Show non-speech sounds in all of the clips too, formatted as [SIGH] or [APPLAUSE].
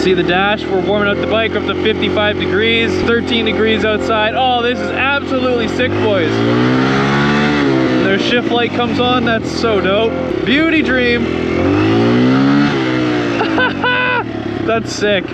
See the dash, we're warming up the bike up to 55 degrees, 13 degrees outside. Oh, this is absolutely sick, boys. Their shift light comes on, that's so dope. Beauty dream. [LAUGHS] that's sick.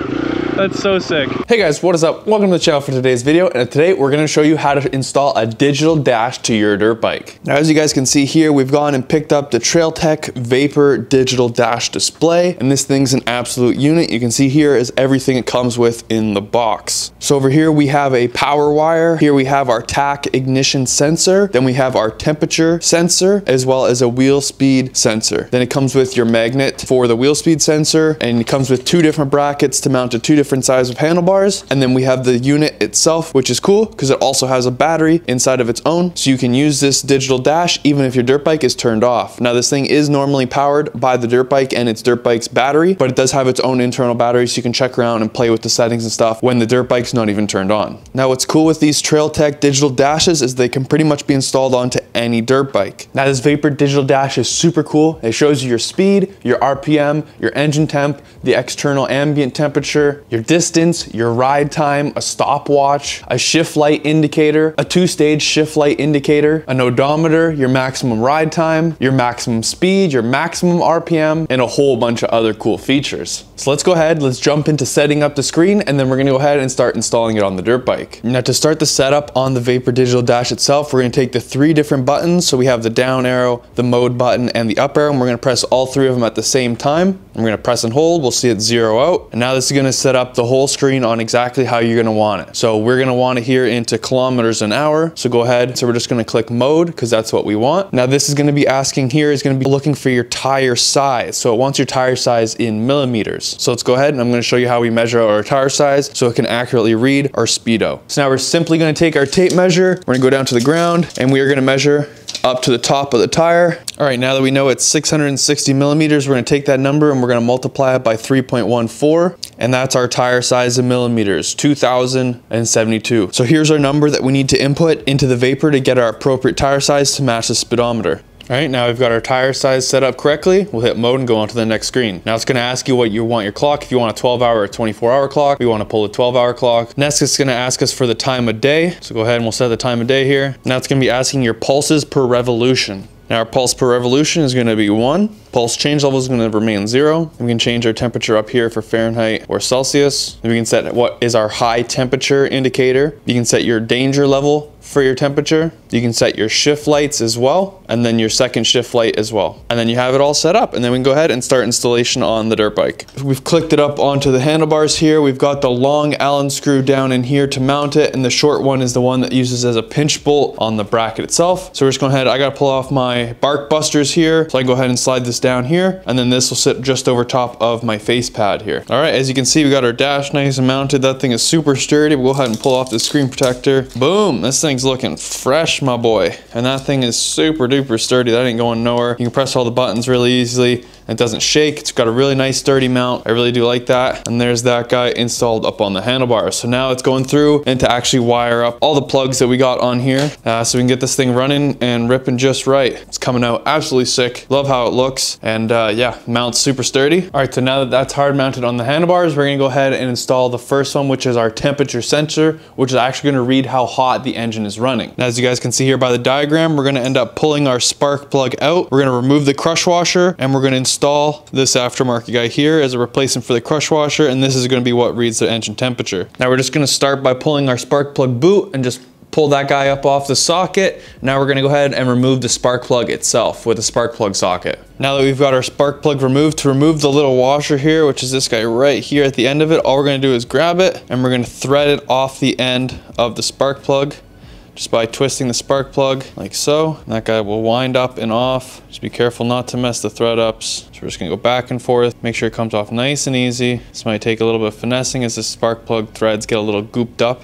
That's so sick. Hey guys, what is up? Welcome to the channel for today's video. And today we're gonna show you how to install a digital dash to your dirt bike. Now, as you guys can see here, we've gone and picked up the Trailtech Vapor Digital Dash Display. And this thing's an absolute unit. You can see here is everything it comes with in the box. So over here we have a power wire. Here we have our tach ignition sensor. Then we have our temperature sensor, as well as a wheel speed sensor. Then it comes with your magnet for the wheel speed sensor. And it comes with two different brackets to mount to two different different size of handlebars. And then we have the unit itself, which is cool because it also has a battery inside of its own. So you can use this digital dash even if your dirt bike is turned off. Now this thing is normally powered by the dirt bike and its dirt bike's battery, but it does have its own internal battery so you can check around and play with the settings and stuff when the dirt bike's not even turned on. Now what's cool with these Trailtech digital dashes is they can pretty much be installed onto any dirt bike. Now this Vapor digital dash is super cool. It shows you your speed, your RPM, your engine temp, the external ambient temperature, your distance, your ride time, a stopwatch, a shift light indicator, a two-stage shift light indicator, an odometer, your maximum ride time, your maximum speed, your maximum RPM, and a whole bunch of other cool features. So let's go ahead, let's jump into setting up the screen, and then we're gonna go ahead and start installing it on the dirt bike. Now to start the setup on the Vapor Digital Dash itself, we're gonna take the three different buttons. So we have the down arrow, the mode button, and the up arrow, and we're gonna press all three of them at the same time. We're gonna press and hold, we'll see it zero out. And now this is gonna set up the whole screen on exactly how you're gonna want it. So we're gonna want it here into kilometers an hour. So go ahead, so we're just gonna click mode, because that's what we want. Now this is gonna be asking here, is gonna be looking for your tire size. So it wants your tire size in millimeters. So let's go ahead and I'm gonna show you how we measure our tire size so it can accurately read our speedo. So now we're simply gonna take our tape measure, we're gonna go down to the ground, and we are gonna measure up to the top of the tire. All right, now that we know it's 660 millimeters, we're gonna take that number and we're gonna multiply it by 3.14, and that's our tire size in millimeters, 2,072. So here's our number that we need to input into the Vapor to get our appropriate tire size to match the speedometer. All right, now we've got our tire size set up correctly. We'll hit mode and go on to the next screen. Now it's gonna ask you what you want your clock. If you want a 12 hour or 24 hour clock, we wanna pull a 12 hour clock. Next, it's gonna ask us for the time of day. So go ahead and we'll set the time of day here. Now it's gonna be asking your pulses per revolution. Now our pulse per revolution is gonna be one. Pulse change level is gonna remain zero. We can change our temperature up here for Fahrenheit or Celsius. We can set what is our high temperature indicator. You can set your danger level for your temperature. You can set your shift lights as well, and then your second shift light as well. And then you have it all set up, and then we can go ahead and start installation on the dirt bike. We've clicked it up onto the handlebars here. We've got the long Allen screw down in here to mount it, and the short one is the one that uses as a pinch bolt on the bracket itself. So we're just going ahead, I gotta pull off my bark busters here, so I can go ahead and slide this down here, and then this will sit just over top of my face pad here. All right, as you can see, we got our dash nice and mounted. That thing is super sturdy. We'll go ahead and pull off the screen protector. Boom, this thing's looking fresh, my boy. And that thing is super duper sturdy. That ain't going nowhere. You can press all the buttons really easily. It doesn't shake. It's got a really nice sturdy mount. I really do like that. And there's that guy installed up on the handlebars. So now it's going through and to actually wire up all the plugs that we got on here uh, so we can get this thing running and ripping just right. It's coming out absolutely sick. Love how it looks. And uh, yeah, mounts super sturdy. All right, so now that that's hard mounted on the handlebars, we're gonna go ahead and install the first one, which is our temperature sensor, which is actually gonna read how hot the engine is running. Now, as you guys can see here by the diagram, we're gonna end up pulling our spark plug out. We're gonna remove the crush washer and we're gonna install install this aftermarket guy here as a replacement for the crush washer and this is going to be what reads the engine temperature. Now we're just going to start by pulling our spark plug boot and just pull that guy up off the socket. Now we're gonna go ahead and remove the spark plug itself with a spark plug socket. Now that we've got our spark plug removed, to remove the little washer here, which is this guy right here at the end of it, all we're gonna do is grab it and we're gonna thread it off the end of the spark plug just by twisting the spark plug like so. That guy will wind up and off. Just be careful not to mess the thread ups. So we're just gonna go back and forth, make sure it comes off nice and easy. This might take a little bit of finessing as the spark plug threads get a little gooped up.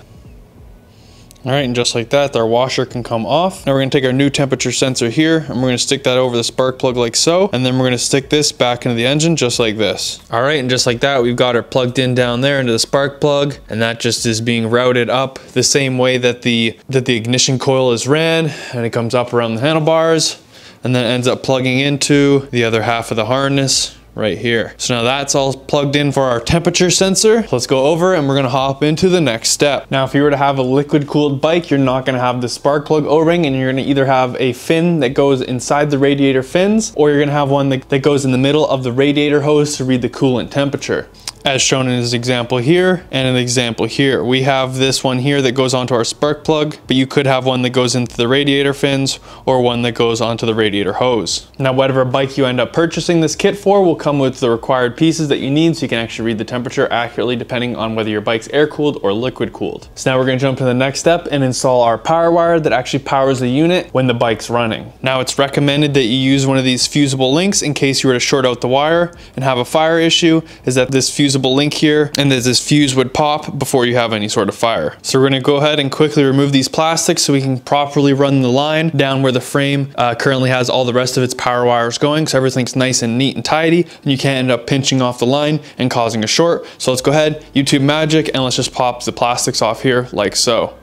All right, and just like that, our washer can come off. Now we're gonna take our new temperature sensor here and we're gonna stick that over the spark plug like so. And then we're gonna stick this back into the engine just like this. All right, and just like that, we've got her plugged in down there into the spark plug. And that just is being routed up the same way that the, that the ignition coil is ran. And it comes up around the handlebars and then ends up plugging into the other half of the harness right here. So now that's all plugged in for our temperature sensor. Let's go over and we're gonna hop into the next step. Now, if you were to have a liquid cooled bike, you're not gonna have the spark plug O-ring and you're gonna either have a fin that goes inside the radiator fins or you're gonna have one that, that goes in the middle of the radiator hose to read the coolant temperature as shown in this example here and an example here. We have this one here that goes onto our spark plug, but you could have one that goes into the radiator fins or one that goes onto the radiator hose. Now, whatever bike you end up purchasing this kit for will come with the required pieces that you need so you can actually read the temperature accurately depending on whether your bike's air cooled or liquid cooled. So now we're gonna jump to the next step and install our power wire that actually powers the unit when the bike's running. Now it's recommended that you use one of these fusible links in case you were to short out the wire and have a fire issue is that this fusible link here and that this fuse would pop before you have any sort of fire. So we're gonna go ahead and quickly remove these plastics so we can properly run the line down where the frame uh, currently has all the rest of its power wires going so everything's nice and neat and tidy and you can't end up pinching off the line and causing a short. So let's go ahead, YouTube magic, and let's just pop the plastics off here like so.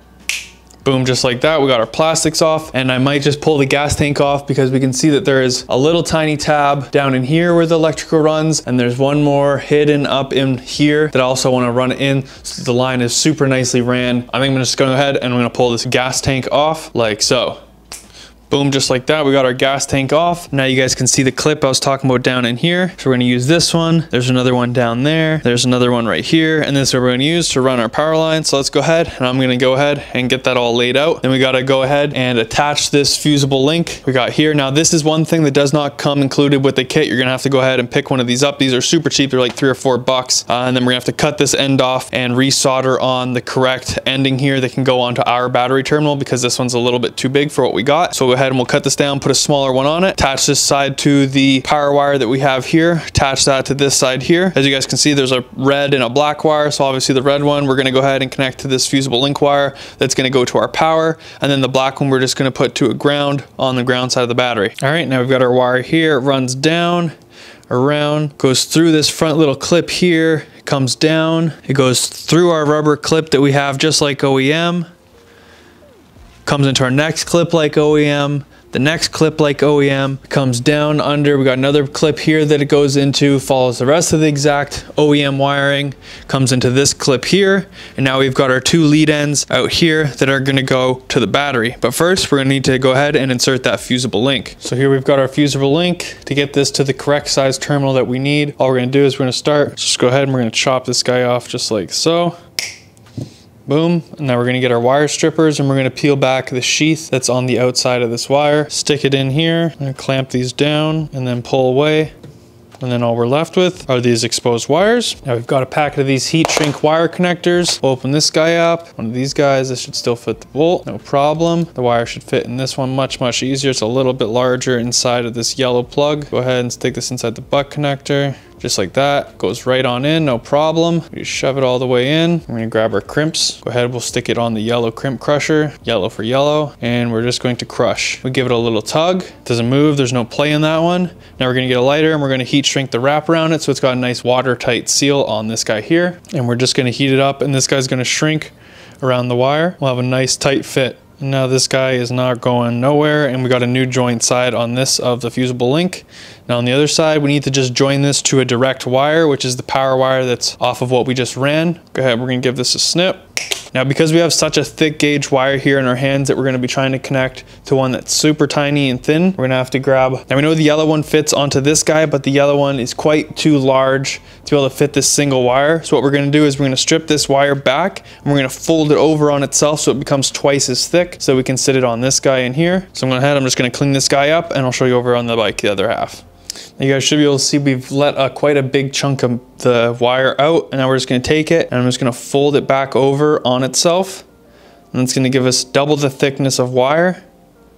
Boom, just like that, we got our plastics off and I might just pull the gas tank off because we can see that there is a little tiny tab down in here where the electrical runs and there's one more hidden up in here that I also wanna run in so the line is super nicely ran. I think I'm just gonna go ahead and I'm gonna pull this gas tank off like so. Boom, just like that, we got our gas tank off. Now you guys can see the clip I was talking about down in here. So we're gonna use this one. There's another one down there. There's another one right here. And this is what we're gonna use to run our power line. So let's go ahead and I'm gonna go ahead and get that all laid out. Then we gotta go ahead and attach this fusible link we got here. Now this is one thing that does not come included with the kit. You're gonna have to go ahead and pick one of these up. These are super cheap. They're like three or four bucks. Uh, and then we're gonna have to cut this end off and resolder on the correct ending here that can go onto our battery terminal because this one's a little bit too big for what we got. So we'll ahead and we'll cut this down put a smaller one on it, attach this side to the power wire that we have here, attach that to this side here. As you guys can see, there's a red and a black wire. So obviously the red one, we're gonna go ahead and connect to this fusible link wire that's gonna go to our power. And then the black one, we're just gonna put to a ground on the ground side of the battery. All right, now we've got our wire here, it runs down, around, goes through this front little clip here, comes down, it goes through our rubber clip that we have just like OEM, comes into our next clip like OEM, the next clip like OEM comes down under, we got another clip here that it goes into, follows the rest of the exact OEM wiring, comes into this clip here, and now we've got our two lead ends out here that are gonna go to the battery. But first, we're gonna need to go ahead and insert that fusible link. So here we've got our fusible link. To get this to the correct size terminal that we need, all we're gonna do is we're gonna start, just go ahead and we're gonna chop this guy off just like so. Boom. And now we're gonna get our wire strippers and we're gonna peel back the sheath that's on the outside of this wire. Stick it in here and clamp these down and then pull away. And then all we're left with are these exposed wires. Now we've got a packet of these heat shrink wire connectors. We'll open this guy up. One of these guys, this should still fit the bolt, no problem. The wire should fit in this one much, much easier. It's a little bit larger inside of this yellow plug. Go ahead and stick this inside the butt connector just like that. Goes right on in, no problem. We shove it all the way in. We're gonna grab our crimps. Go ahead, we'll stick it on the yellow crimp crusher, yellow for yellow, and we're just going to crush. We give it a little tug. It doesn't move, there's no play in that one. Now we're gonna get a lighter and we're gonna heat shrink the wrap around it so it's got a nice watertight seal on this guy here. And we're just gonna heat it up and this guy's gonna shrink around the wire. We'll have a nice tight fit. Now this guy is not going nowhere and we got a new joint side on this of the fusible link. Now on the other side, we need to just join this to a direct wire, which is the power wire that's off of what we just ran. Go ahead, we're gonna give this a snip. Now, because we have such a thick gauge wire here in our hands that we're gonna be trying to connect to one that's super tiny and thin, we're gonna have to grab, now we know the yellow one fits onto this guy, but the yellow one is quite too large to be able to fit this single wire. So what we're gonna do is we're gonna strip this wire back and we're gonna fold it over on itself so it becomes twice as thick so we can sit it on this guy in here. So I'm gonna head, I'm just gonna clean this guy up and I'll show you over on the bike the other half. You guys should be able to see we've let uh, quite a big chunk of the wire out and now we're just gonna take it and I'm just gonna fold it back over on itself. And it's gonna give us double the thickness of wire,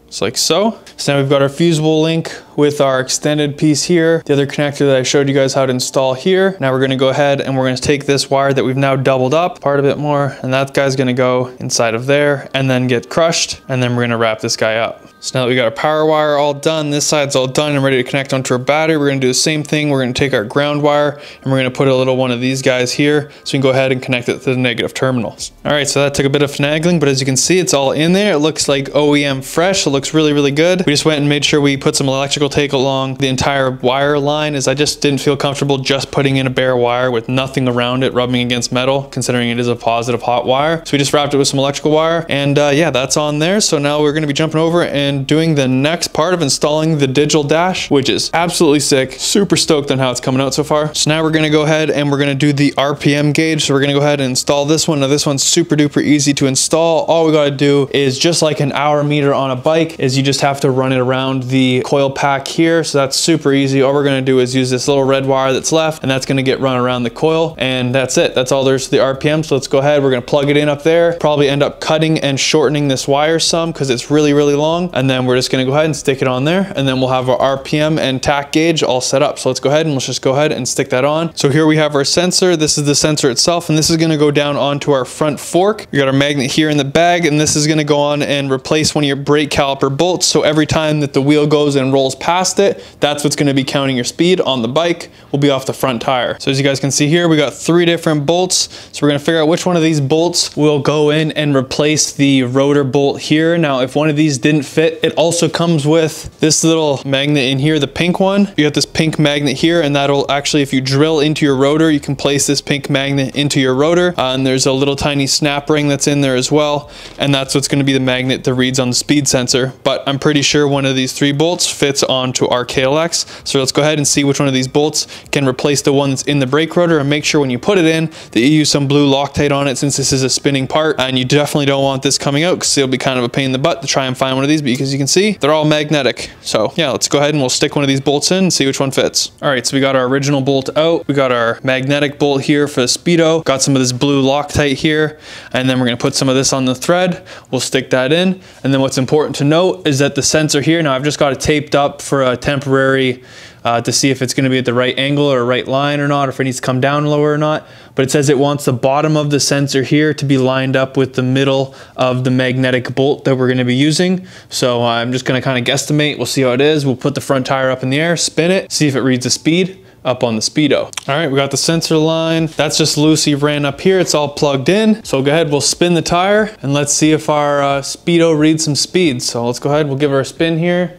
just like so. So now we've got our fusible link with our extended piece here, the other connector that I showed you guys how to install here. Now we're gonna go ahead and we're gonna take this wire that we've now doubled up, part a bit more, and that guy's gonna go inside of there and then get crushed, and then we're gonna wrap this guy up. So now that we got our power wire all done, this side's all done and ready to connect onto our battery. We're gonna do the same thing. We're gonna take our ground wire and we're gonna put a little one of these guys here so we can go ahead and connect it to the negative terminals. All right, so that took a bit of finagling, but as you can see, it's all in there. It looks like OEM fresh. It looks really, really good. We just went and made sure we put some electrical tape along the entire wire line as I just didn't feel comfortable just putting in a bare wire with nothing around it rubbing against metal, considering it is a positive hot wire. So we just wrapped it with some electrical wire and uh, yeah, that's on there. So now we're gonna be jumping over and doing the next part of installing the digital dash, which is absolutely sick. Super stoked on how it's coming out so far. So now we're gonna go ahead and we're gonna do the RPM gauge. So we're gonna go ahead and install this one. Now this one's super duper easy to install. All we gotta do is just like an hour meter on a bike is you just have to run it around the coil pack here. So that's super easy. All we're gonna do is use this little red wire that's left and that's gonna get run around the coil and that's it. That's all there's to the RPM. So let's go ahead. We're gonna plug it in up there. Probably end up cutting and shortening this wire some because it's really, really long. And then we're just gonna go ahead and stick it on there and then we'll have our RPM and tach gauge all set up. So let's go ahead and let's just go ahead and stick that on. So here we have our sensor. This is the sensor itself and this is gonna go down onto our front fork. We got our magnet here in the bag and this is gonna go on and replace one of your brake caliper bolts. So every time that the wheel goes and rolls past it, that's what's gonna be counting your speed on the bike We'll be off the front tire. So as you guys can see here, we got three different bolts. So we're gonna figure out which one of these bolts will go in and replace the rotor bolt here. Now, if one of these didn't fit, it also comes with this little magnet in here, the pink one. You got this pink magnet here and that'll actually, if you drill into your rotor, you can place this pink magnet into your rotor. Uh, and there's a little tiny snap ring that's in there as well. And that's what's gonna be the magnet that reads on the speed sensor. But I'm pretty sure one of these three bolts fits onto our KLX. So let's go ahead and see which one of these bolts can replace the one that's in the brake rotor and make sure when you put it in that you use some blue Loctite on it since this is a spinning part and you definitely don't want this coming out because it'll be kind of a pain in the butt to try and find one of these because you can see they're all magnetic. So yeah, let's go ahead and we'll stick one of these bolts in and see which one fits. All right, so we got our original bolt out. We got our magnetic bolt here for the Speedo. Got some of this blue Loctite here and then we're gonna put some of this on the thread. We'll stick that in. And then what's important to note is that the sensor here, now I've just got it taped up for a temporary uh, to see if it's going to be at the right angle or right line or not, or if it needs to come down lower or not. But it says it wants the bottom of the sensor here to be lined up with the middle of the magnetic bolt that we're going to be using. So uh, I'm just going to kind of guesstimate. We'll see how it is. We'll put the front tire up in the air, spin it, see if it reads the speed up on the Speedo. All right, we got the sensor line. That's just Lucy ran up here. It's all plugged in. So go ahead, we'll spin the tire and let's see if our uh, Speedo reads some speed. So let's go ahead, we'll give her a spin here.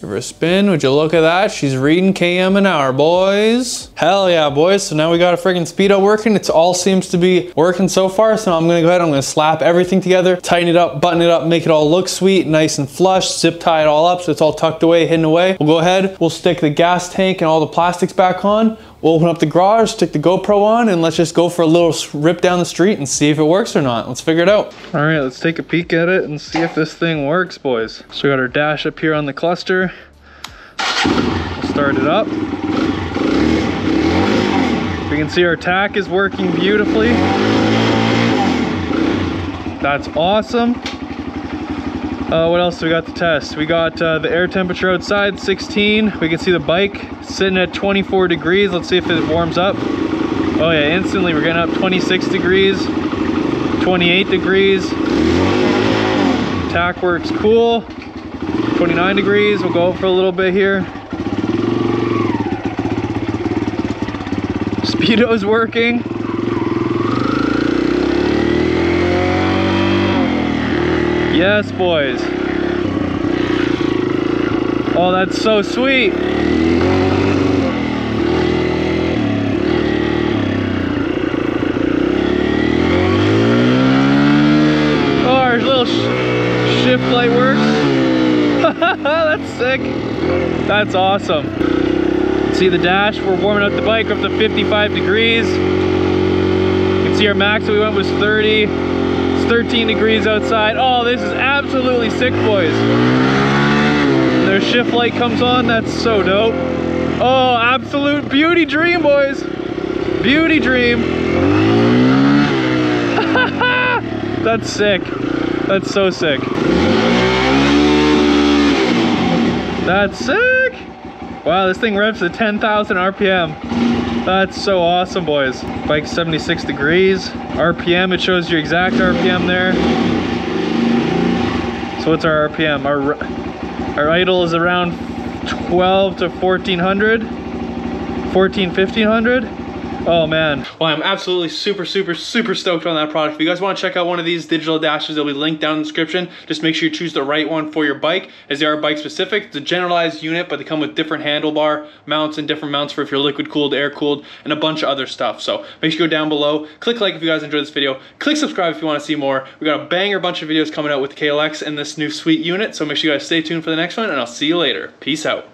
Give her a spin. Would you look at that? She's reading km an hour, boys. Hell yeah, boys. So now we got a friggin' speedo working. It all seems to be working so far. So I'm gonna go ahead, I'm gonna slap everything together, tighten it up, button it up, make it all look sweet, nice and flush, zip tie it all up so it's all tucked away, hidden away. We'll go ahead, we'll stick the gas tank and all the plastics back on. We'll open up the garage, stick the GoPro on, and let's just go for a little rip down the street and see if it works or not. Let's figure it out. All right, let's take a peek at it and see if this thing works, boys. So we got our dash up here on the cluster. We'll start it up. We can see our tach is working beautifully. That's awesome. Uh, what else we got to test? We got uh, the air temperature outside, 16. We can see the bike sitting at 24 degrees. Let's see if it warms up. Oh yeah, instantly we're getting up 26 degrees, 28 degrees. Tach works cool. 29 degrees. We'll go for a little bit here. [LAUGHS] Speedo's working. Yes, boys. Oh, that's so sweet. Oh, our little sh shift light works. [LAUGHS] that's sick. That's awesome. See the dash, we're warming up the bike up to 55 degrees. You can see our max that we went was 30. It's 13 degrees outside. Oh, this is absolutely sick, boys. Their shift light comes on, that's so dope. Oh, absolute beauty dream, boys. Beauty dream. [LAUGHS] that's sick. That's so sick. That's sick! Wow, this thing revs at 10,000 RPM. That's so awesome, boys. Bike 76 degrees. RPM, it shows your exact RPM there. So what's our RPM? Our, our idle is around 12 to 1400, 14, 1500. Oh man. Well, I'm absolutely super, super, super stoked on that product. If you guys want to check out one of these digital dashes, they'll be linked down in the description. Just make sure you choose the right one for your bike as they are bike specific. It's a generalized unit, but they come with different handlebar mounts and different mounts for if you're liquid cooled, air cooled, and a bunch of other stuff. So make sure you go down below, click like if you guys enjoyed this video, click subscribe if you want to see more. We got a banger bunch of videos coming out with KLX and this new sweet unit. So make sure you guys stay tuned for the next one and I'll see you later. Peace out.